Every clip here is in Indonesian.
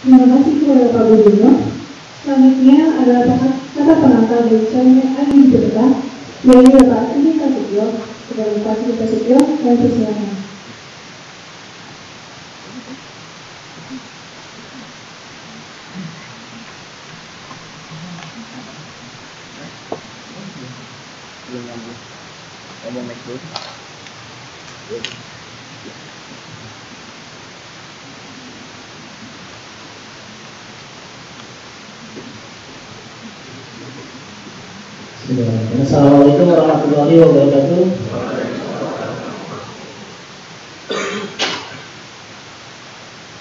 Terima kasih kepada Pak Gubernur. Selanjutnya adalah kata pengantar dari Channel Adi Berkah dari Bapak Adi Prasetyo kepada Bapak Adi Prasetyo dan persilakan. belum nyambung Assalamualaikum warahmatullahi wabarakatuh.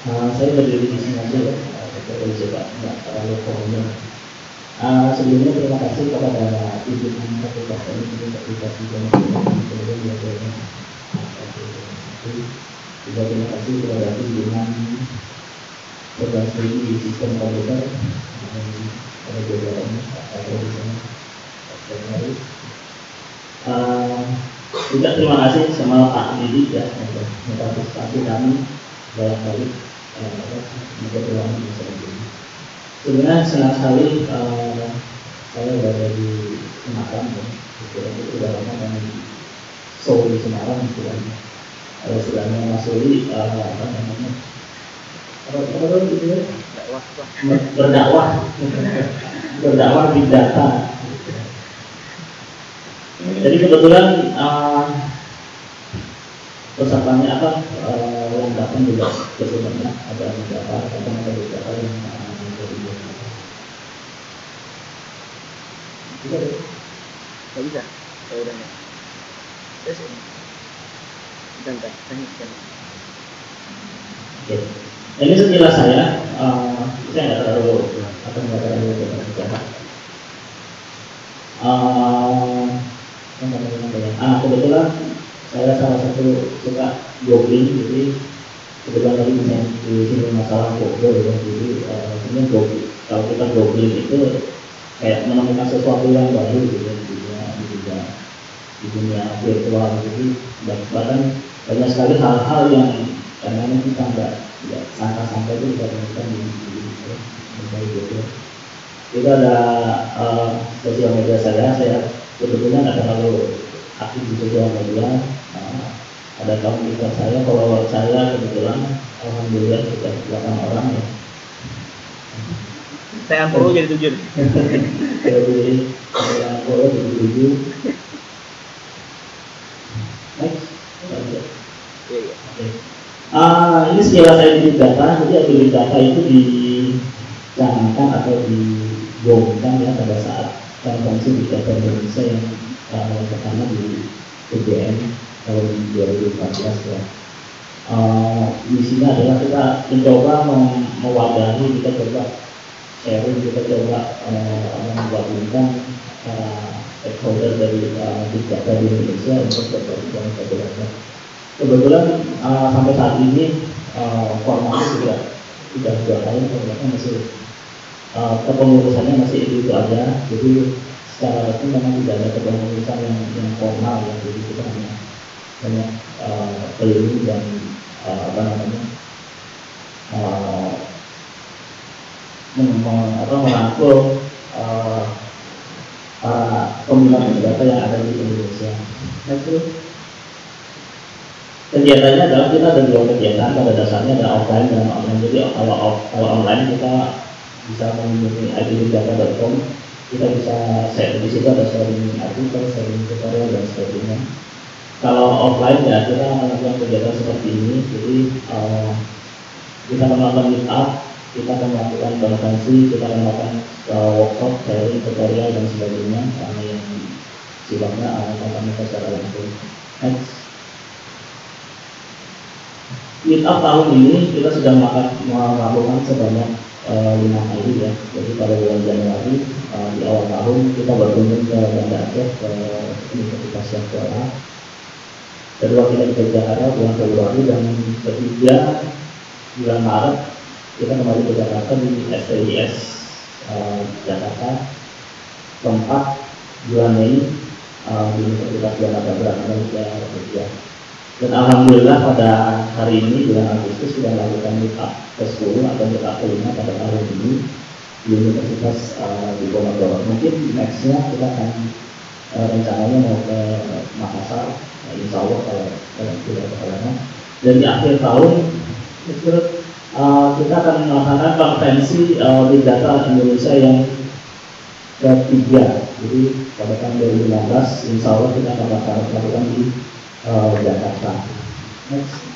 Uh, saya berdiri di sini aja ya, saya coba nggak terlalu formal. Uh, sebelumnya terima kasih kepada fakultas ini untuk aplikasi dan kemudian juga juga terima kasih kepada pimpinan program studi di sistem komputer dan pada jajarannya Pak Produsen Uh, juga terima kasih sama Pak Didi ya untuk mempartisipasi kami dalam menjadi ruangan bisa begini. Sebenarnya senang sekali uh, saya berada di Semarang ya. Itu sudah lama kami show di Semarang kan. Kalau istilahnya Mas Suli uh, apa namanya? Apa apa itu ya? dakwah Pak. berdakwah berdakwah di data jadi kebetulan uh, pesertanya apa uh, yang datang juga sebenarnya ada beberapa atau ada beberapa yang uh, dari Jakarta. Bisa, ya? udah terus ini bentar bentar Oke. Ini sekilas saya, uh, saya nggak terlalu akan nggak terlalu bicara. Uh, yang mana ya? Ah kebetulan saya salah satu suka googling, jadi kebetulan tadi bisa di sini masalah Google ya, jadi uh, ini googling. Kalau kita googling itu kayak menemukan sesuatu yang baru gitu ya, di dunia di dunia di dunia virtual jadi bahkan banyak sekali hal-hal yang karena kita nggak nggak sangka-sangka itu bisa temukan di di gitu. Itu ada uh, sosial media saya, saya kebetulan ada terlalu aktif di sosial media. Uh, ada kaum kita saya, kalau saya kebetulan alhamdulillah sudah 8 orang ya. saya unfollow jadi tujuh Saya beli yang follow jadi tujuh. Next. Ah, ini sekilas saya di data, jadi ability data itu dicanangkan atau digaungkan ya pada saat konferensi di data Indonesia yang uh, pertama di UGM tahun 2014 ya. Uh, misinya adalah kita mencoba mewadahi, kita coba sharing, kita coba uh, menggabungkan uh, stakeholder dari uh, di Indonesia untuk berbagi kebetulan uh, sampai saat ini uh, formatnya sudah sudah dua tahun formatnya masih uh, kepengurusannya masih itu itu aja. Jadi secara resmi memang tidak ada kepengurusan yang yang formal ya. Jadi kita hanya hanya uh, keliling dan uh, apa namanya uh, apa, merangkul uh, yang ada di Indonesia. Nah, itu kegiatannya adalah kita ada dua kegiatan. Pada dasarnya ada offline dan online. Jadi kalau kalau online kita bisa mengunjungi iddata.com kita bisa share di situ ada sharing artikel, sharing tutorial dan sebagainya. Kalau offline ya kita melakukan kegiatan seperti ini. Jadi eh, kita melakukan meet up kita akan melakukan konferensi kita akan melakukan eh, workshop, sharing, tutorial dan sebagainya. Karena yang sifatnya uh, muka secara langsung. Next. Meet up tahun ini kita sudah melakukan, melakukan sebanyak lima kali ya. Jadi pada bulan Januari eh, di awal tahun kita berkunjung ke Banda Aceh ke Universitas Syahkuala. Kedua kita ke Jakarta bulan Februari dan ketiga bulan Maret kita kembali ke Jakarta di STIS eh, Jakarta. Keempat bulan Mei eh, di Universitas Jakarta Indonesia Indonesia. Dan alhamdulillah pada hari ini bulan Agustus sudah melakukan meetup ke-10 atau meetup ke-5 pada tahun ini di Universitas uh, di Bogor. Mungkin nextnya kita akan uh, rencananya mau ke Makassar, uh, insya Allah kalau, kalau tidak ada Dan di akhir tahun uh, kita akan melaksanakan konferensi uh, Big Data Indonesia yang ketiga. Jadi pada tahun 2015 insya Allah kita akan melakukan di uh, Jakarta. Next.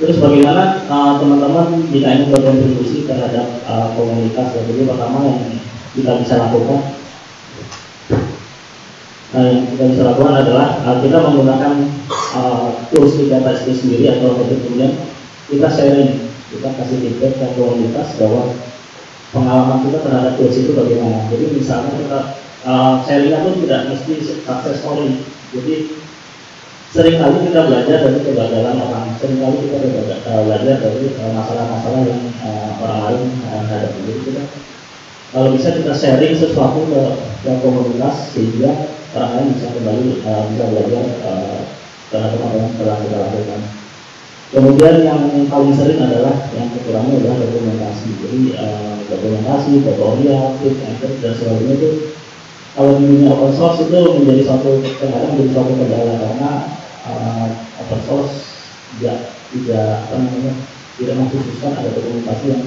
Terus bagaimana eh, teman-teman uh, jika ingin berkontribusi terhadap uh, komunitas? Jadi pertama yang kita bisa lakukan, nah, yang kita bisa lakukan adalah uh, kita menggunakan uh, tools kita itu sendiri atau kemudian kita sharing, kita kasih feedback ke komunitas bahwa pengalaman kita terhadap tools itu bagaimana. Jadi misalnya kita uh, sharingnya pun tidak mesti sukses story. Jadi sering kali kita belajar dari kegagalan orang, sering kali kita uh, belajar dari uh, masalah-masalah yang orang lain hadapi. Jadi kalau bisa kita sharing sesuatu ke, komunitas sehingga orang lain bisa kembali bisa belajar terhadap apa yang telah kita lakukan. Kemudian yang paling sering adalah yang kekurangan adalah dokumentasi. Jadi dokumentasi, tutorial, tips, dan sebagainya itu kalau di dunia open source itu menjadi suatu kadang menjadi suatu kendala karena uh, open source tidak tidak apa namanya tidak mengkhususkan ada dokumentasi yang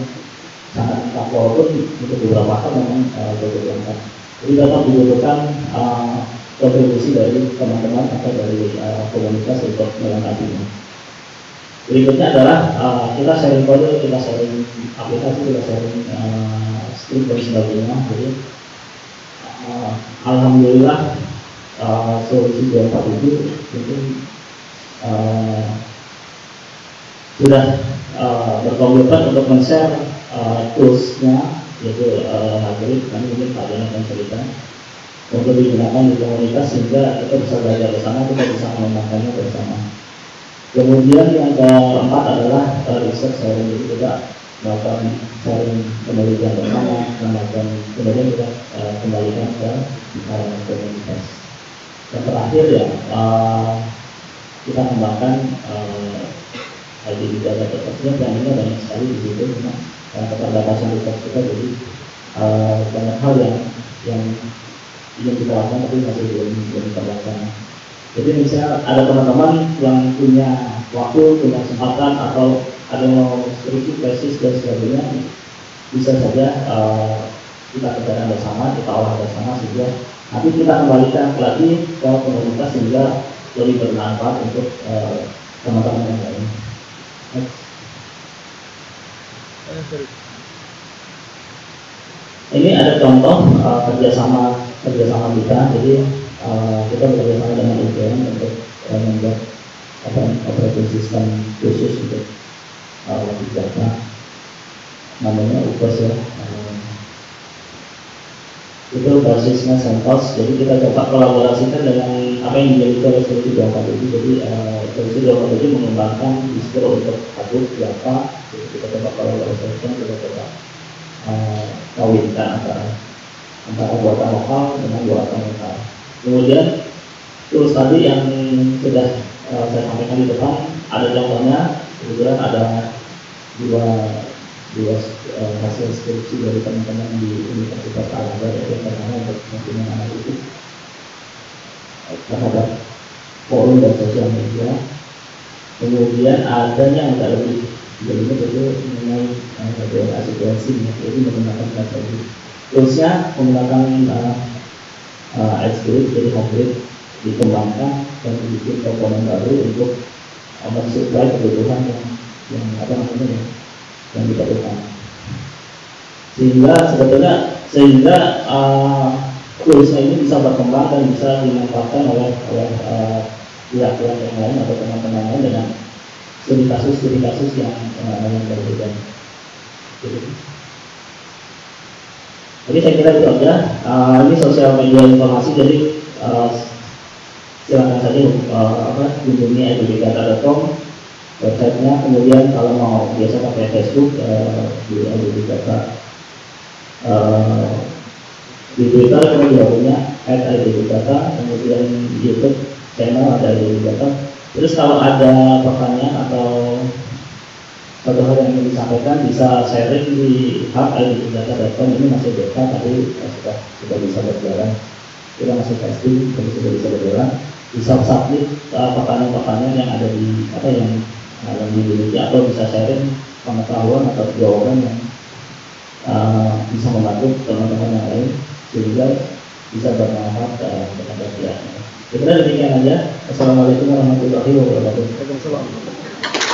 sangat lengkap walaupun untuk beberapa hal memang uh, cukup lengkap. Jadi tetap dibutuhkan uh, kontribusi dari teman-teman atau dari uh, komunitas untuk melengkapinya. Berikutnya adalah uh, kita sharing kode, kita sharing aplikasi, kita sharing uh, script dan sebagainya. Jadi uh, alhamdulillah uh, solusi 24 itu mungkin uh, sudah uh, untuk men-share uh, toolsnya yaitu uh, Hybrid kami mungkin Pak Jonan akan cerita untuk digunakan di komunitas sehingga kita bisa belajar bersama, kita bisa mengembangkannya bersama. Kemudian yang keempat adalah uh, sharing jadi kita melakukan sharing penelitian bersama, melakukan kemudian kita uh, kembalikan ke uh, komunitas. Yang terakhir ya uh, kita kembangkan uh, ID data tetapnya planning banyak sekali di situ cuma uh, keterbatasan resource kita jadi uh, banyak hal yang yang ingin kita lakukan tapi masih belum belum terlaksana. Jadi misalnya ada teman-teman yang punya waktu, punya kesempatan atau ada mau skripsi, tesis dan sebagainya bisa saja uh, kita kerjakan bersama, kita olah bersama sehingga nanti kita kembalikan lagi ke komunitas sehingga lebih bermanfaat untuk uh, teman-teman yang lain. Ini ada contoh uh, kerjasama kerjasama kita, jadi uh, kita bekerjasama dengan UGM untuk uh, membuat apa operating system khusus data namanya UPS ya. Uh, itu basisnya CentOS jadi kita coba kolaborasikan dengan apa yang dimiliki oleh solusi Java itu. Jadi uh, solusi Java itu mengembangkan distro untuk Hadoop Java jadi kita coba kolaborasikan kita coba uh, kawinkan antara antara buatan lokal dengan buatan lokal. Kemudian tools tadi yang sudah uh, saya sampaikan di depan ada contohnya. Kebetulan ada dua dua uh, hasil skripsi dari teman-teman di Universitas Al Azhar yang pertama untuk mempunyai analitik terhadap forum dan sosial media. Kemudian ada yang agak lebih itu mengenai uh, situasi jadi menggunakan strategi toolsnya menggunakan uh, uh, jadi hybrid dikembangkan dan dibikin komponen baru untuk uh, mensuplai kebutuhan yang yang apa namanya yang, yang diperlukan sehingga sebetulnya sehingga uh, ini bisa berkembang dan bisa dimanfaatkan oleh oleh uh, pihak-pihak yang lain atau teman-teman lain dengan studi kasus-studi kasus yang uh, yang berbeda. Jadi saya kira itu aja. Uh, ini sosial media informasi jadi uh, silakan saja uh, apa kunjungi edukata.com websitenya. Kemudian kalau mau biasa pakai Facebook uh, di edukata uh, di Twitter kami juga punya at edukata kemudian di YouTube channel ada di data terus kalau ada pertanyaan atau satu hal yang ingin disampaikan bisa sharing di hub data.com ini masih beta tapi sudah sudah bisa berjalan. Kita masih testing tapi sudah bisa berjalan. Bisa submit pertanyaan-pertanyaan yang ada di apa yang yang dimiliki atau bisa sharing pengetahuan atau jawaban yang uh, bisa membantu teman-teman yang lain sehingga bisa bermanfaat uh, kepada pihaknya. Kira demikian aja. Assalamualaikum warahmatullahi wabarakatuh. Waalaikumsalam.